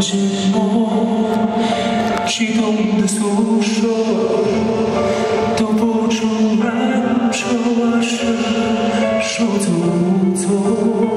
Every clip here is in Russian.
寂寞，激动的诉说，读不出难受啊，是手足无措。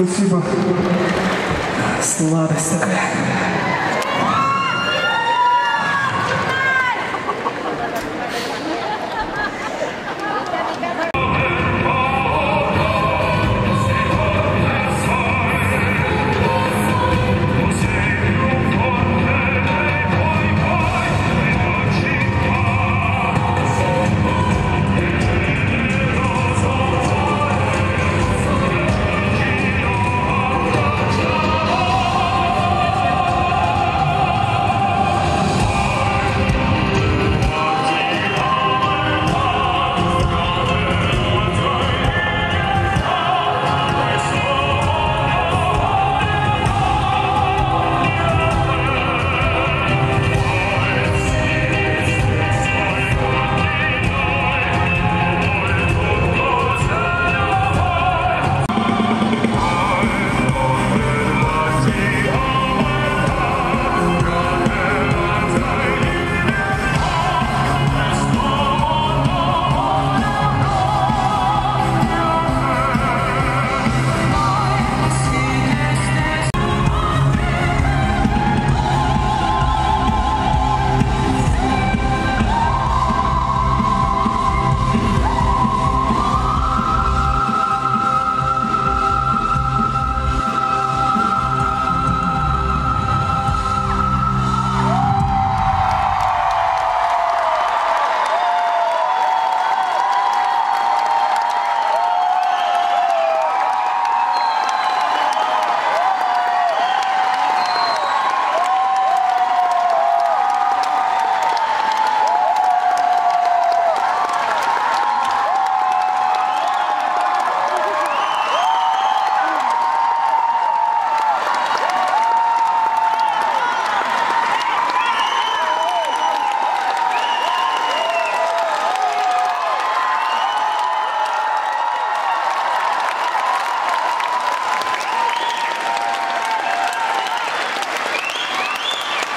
Спасибо. Сладость такая.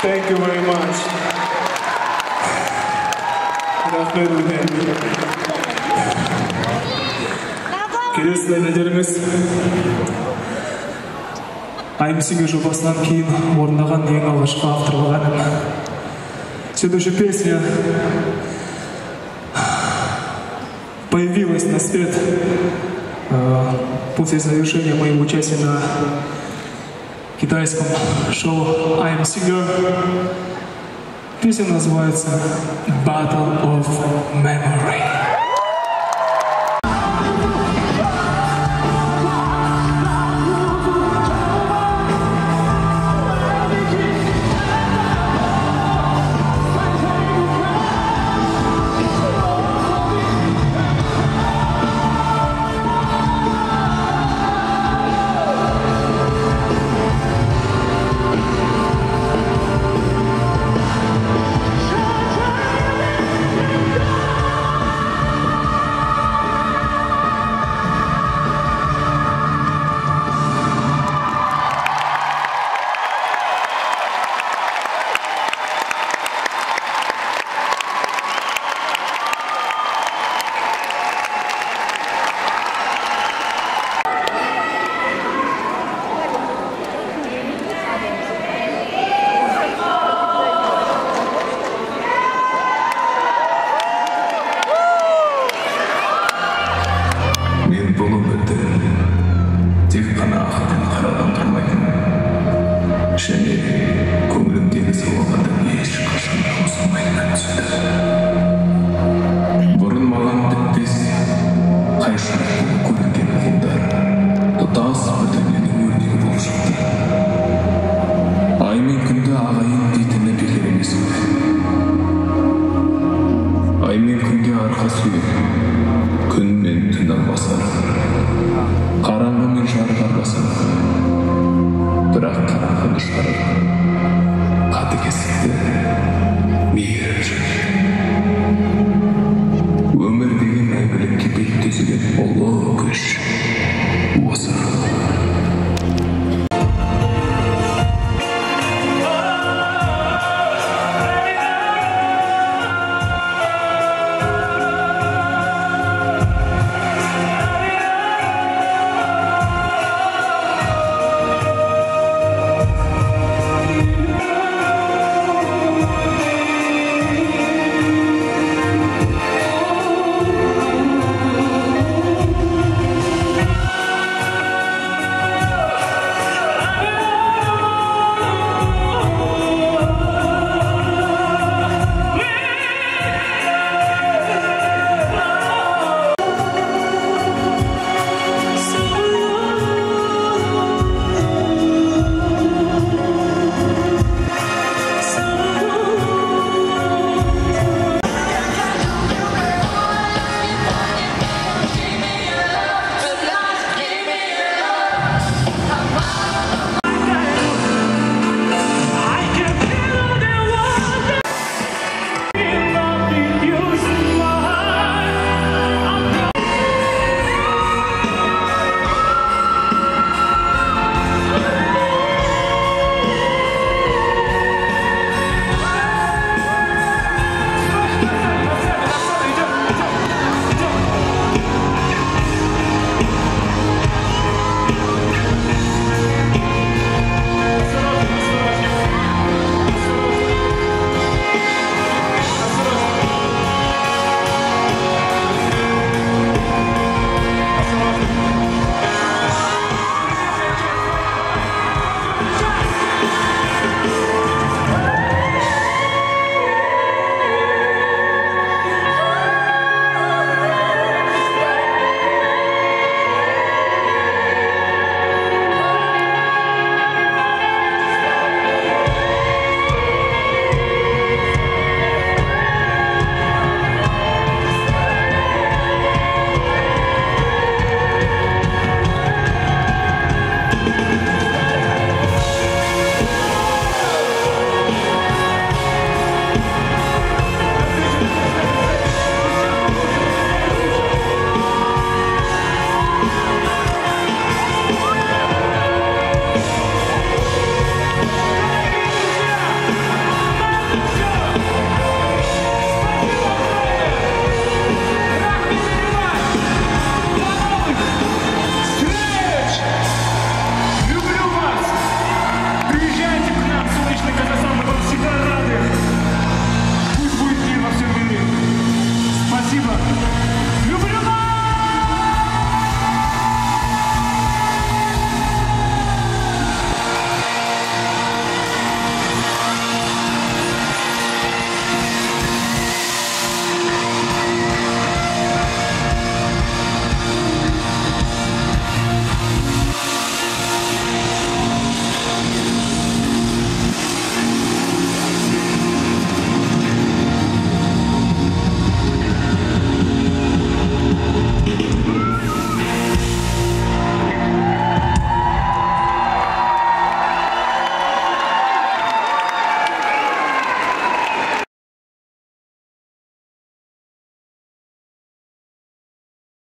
Thank you very much. Рахмет үлкен. Келесі әндеріңіз аймсиге жобасынан кейін орындаған ең алғашқы авторлық әнім. Следующая песня появилась на свет э, после завершения моего участия на китайском шоу I Am Singer. Песня называется Battle of Memory.